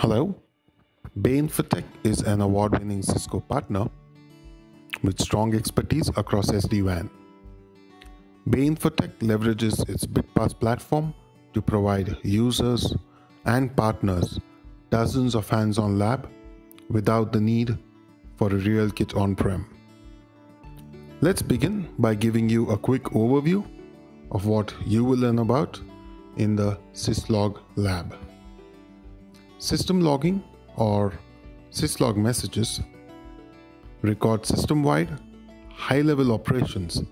Hello. Bay Infotech is an award winning Cisco partner with strong expertise across SD WAN. Bay Infotech leverages its BitPass platform to provide users and partners dozens of hands on lab without the need for a real kit on prem. Let's begin by giving you a quick overview of what you will learn about in the syslog lab. System logging or syslog messages record system wide high level operations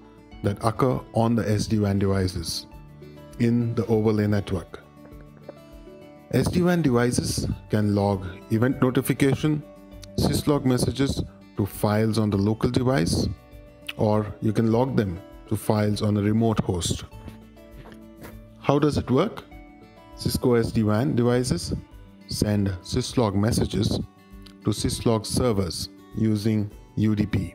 that occur on the SD-WAN devices in the overlay network. SD-WAN devices can log event notification, syslog messages to files on the local device, or you can log them to files on a remote host. How does it work? Cisco SD-WAN devices send syslog messages to syslog servers using UDP.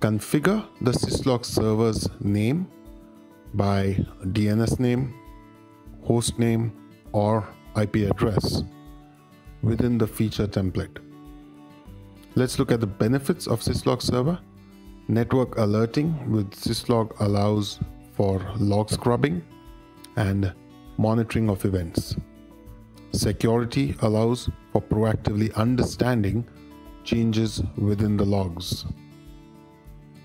Configure the syslog server's name by DNS name, host name, or IP address within the feature template. Let's look at the benefits of syslog server. Network alerting with syslog allows for log scrubbing and monitoring of events. Security allows for proactively understanding changes within the logs.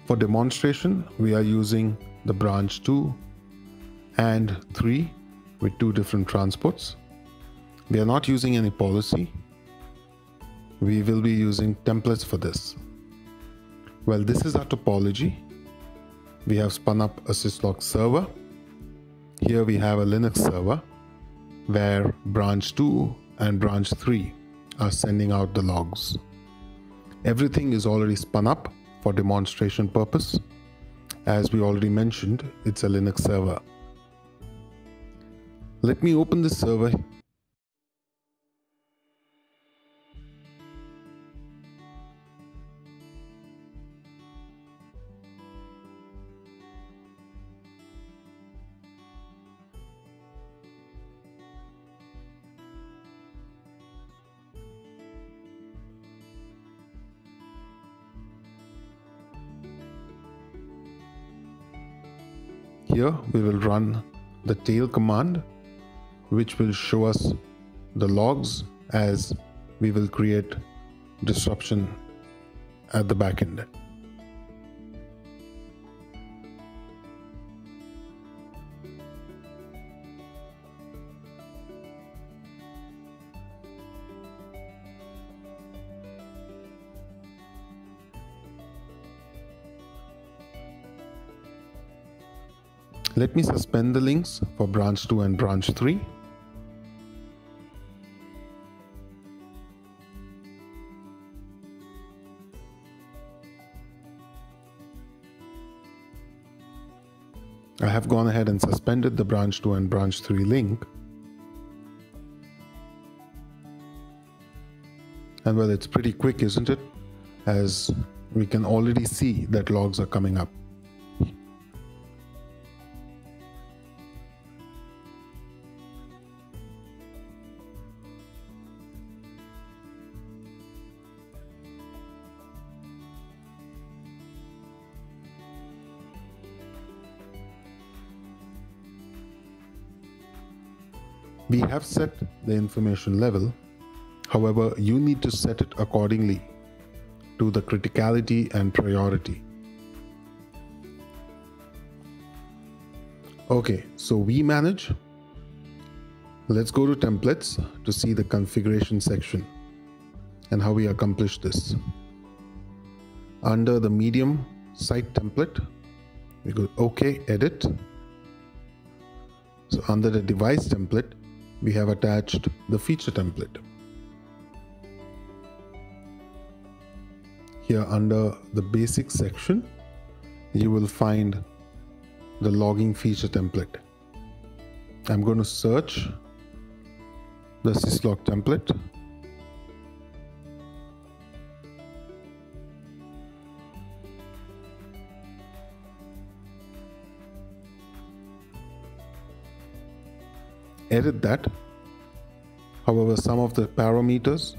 For demonstration, we are using the branch 2 and 3 with two different transports. We are not using any policy. We will be using templates for this. Well, this is our topology. We have spun up a syslog server. Here we have a Linux server where branch 2 and branch 3 are sending out the logs. Everything is already spun up for demonstration purpose. As we already mentioned, it's a Linux server. Let me open this server Here we will run the tail command which will show us the logs as we will create disruption at the backend. Let me suspend the links for branch 2 and branch 3. I have gone ahead and suspended the branch 2 and branch 3 link. And well, it's pretty quick, isn't it? As we can already see that logs are coming up. We have set the information level. However, you need to set it accordingly to the criticality and priority. Okay, so we manage. Let's go to templates to see the configuration section and how we accomplish this. Under the medium site template, we go OK, edit. So under the device template, we have attached the feature template. Here under the basic section, you will find the logging feature template. I'm going to search the syslog template edit that. However, some of the parameters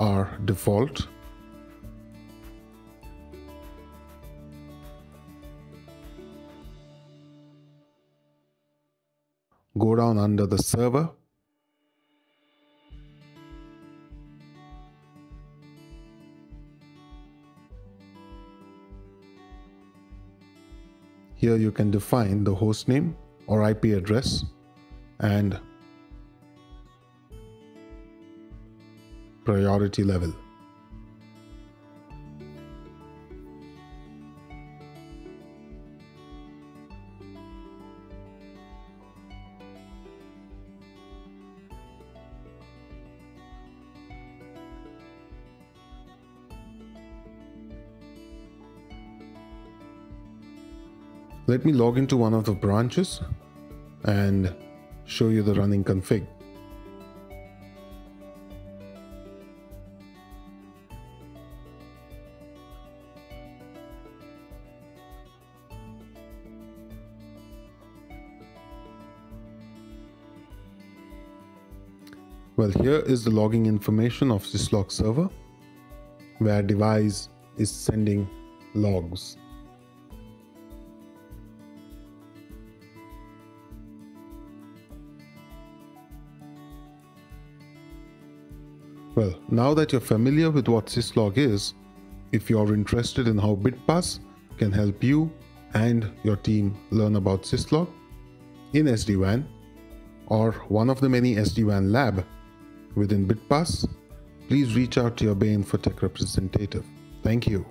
are default. Go down under the server Here you can define the host name or IP address and priority level. Let me log into one of the branches and show you the running config. Well, here is the logging information of syslog server where device is sending logs. Well, now that you're familiar with what syslog is, if you're interested in how BitPass can help you and your team learn about syslog in SD-WAN or one of the many SD-WAN lab within BitPass, please reach out to your Bay Infotech representative. Thank you.